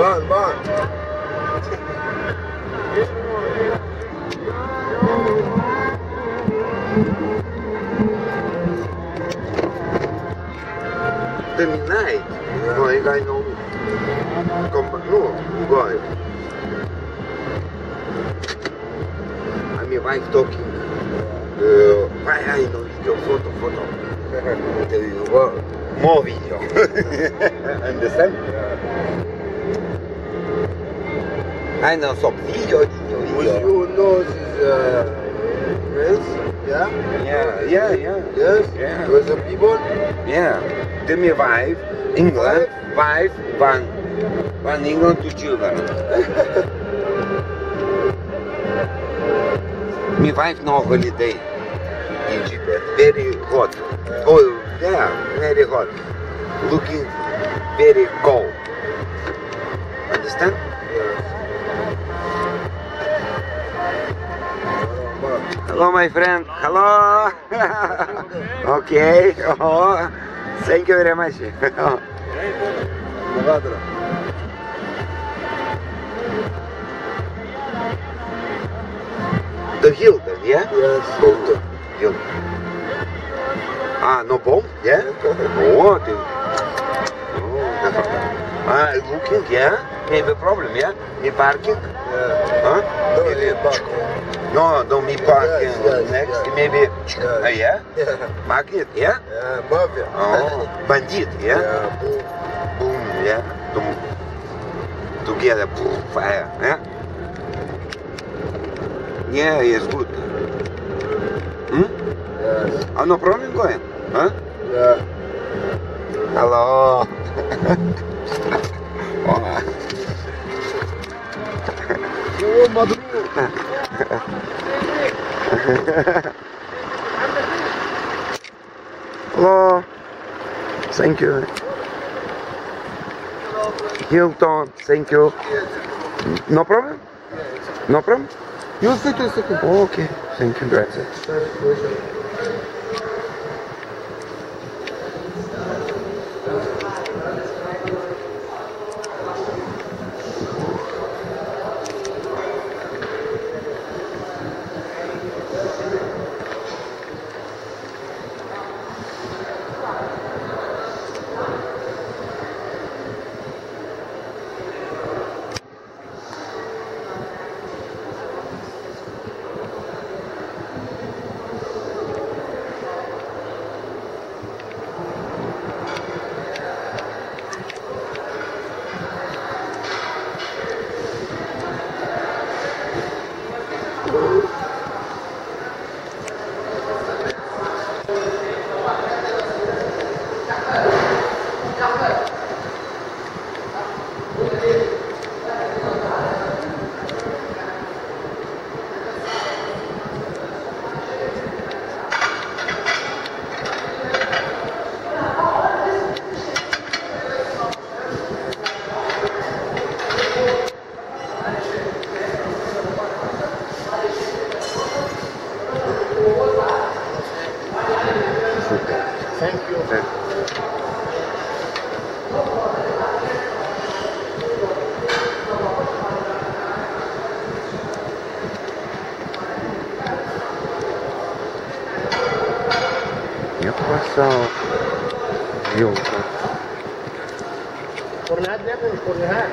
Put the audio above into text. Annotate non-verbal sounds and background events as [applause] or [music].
Ban. The midnight. No, got no. Come, no, go ahead. And my wife talking. Uh, why I know video, photo, photo. [laughs] More video. [laughs] Understand? I know some video, video, Was video. you know this uh, friends? Yeah? Yeah, yeah, yeah. Yes? Yeah. Was the people? Yeah. To my wife, England, wife, one, one England, two children. my wife no holiday in Egypt. Very hot. Oh, yeah, very hot. Looking very cold understand? Hello, my friend. Hello. [laughs] okay. Oh, thank you very much. [laughs] the hill, yeah? Yes. Go to hill. Ah, no bomb? Yeah. What? Oh, А, looking, yeah? Maybe problem, yeah? Me parking? Yeah. Huh? No, maybe. Parking. No, no, me parking. Yes, yes, Next, yeah. maybe. Yeah. Uh, yeah? yeah? Magnet, yeah? Yeah, mafia. Oh, bandit, yeah? Yeah, boom. Boom, yeah? Boom. Together, boom, fire, yeah? Yeah, it's good. Hmm? Yes. Oh, no problem going? Huh? Yeah. Hello. [laughs] वो [laughs] मधुर Hello. Thank you. Hilton, thank you. No problem? No problem? You sit, you sit. Okay, thank you, grazie. Jó. Tornád nem, tornád?